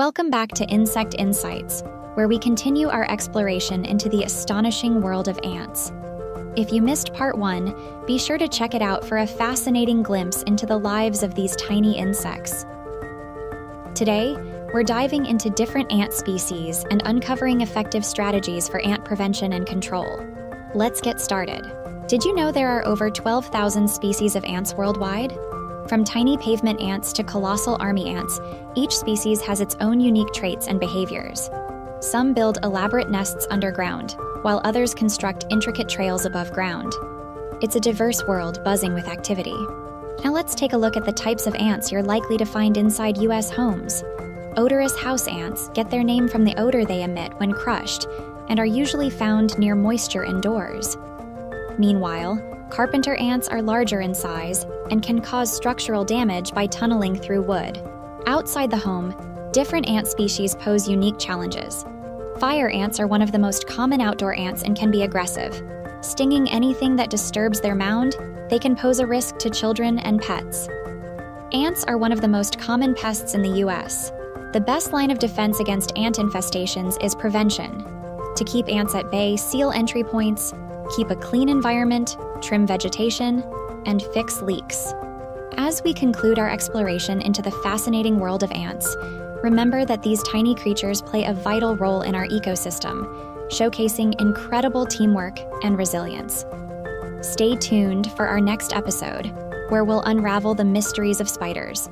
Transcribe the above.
Welcome back to Insect Insights, where we continue our exploration into the astonishing world of ants. If you missed part one, be sure to check it out for a fascinating glimpse into the lives of these tiny insects. Today, we're diving into different ant species and uncovering effective strategies for ant prevention and control. Let's get started. Did you know there are over 12,000 species of ants worldwide? From tiny pavement ants to colossal army ants, each species has its own unique traits and behaviors. Some build elaborate nests underground, while others construct intricate trails above ground. It's a diverse world buzzing with activity. Now let's take a look at the types of ants you're likely to find inside US homes. Odorous house ants get their name from the odor they emit when crushed and are usually found near moisture indoors. Meanwhile, carpenter ants are larger in size and can cause structural damage by tunneling through wood. Outside the home, different ant species pose unique challenges. Fire ants are one of the most common outdoor ants and can be aggressive. Stinging anything that disturbs their mound, they can pose a risk to children and pets. Ants are one of the most common pests in the US. The best line of defense against ant infestations is prevention. To keep ants at bay, seal entry points, keep a clean environment, trim vegetation, and fix leaks. As we conclude our exploration into the fascinating world of ants, remember that these tiny creatures play a vital role in our ecosystem, showcasing incredible teamwork and resilience. Stay tuned for our next episode, where we'll unravel the mysteries of spiders